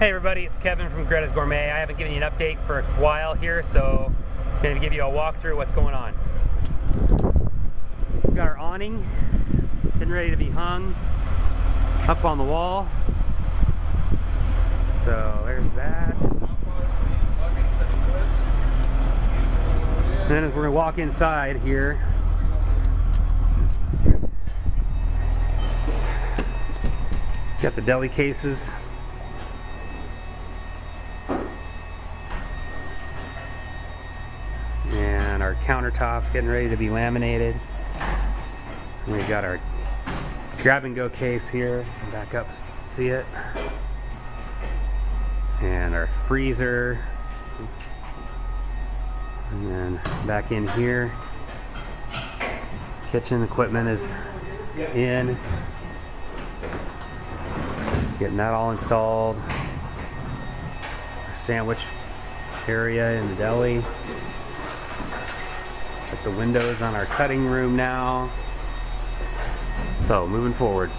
Hey everybody, it's Kevin from Greta's Gourmet. I haven't given you an update for a while here, so I'm going to give you a walkthrough what's going on. We've got our awning getting ready to be hung up on the wall. So there's that. And then as we're going to walk inside here, got the deli cases and our countertops getting ready to be laminated. And we got our grab and go case here. Back up, see it. And our freezer. And then back in here. Kitchen equipment is in. Getting that all installed. Our sandwich area in the deli. Put the windows on our cutting room now. So, moving forward.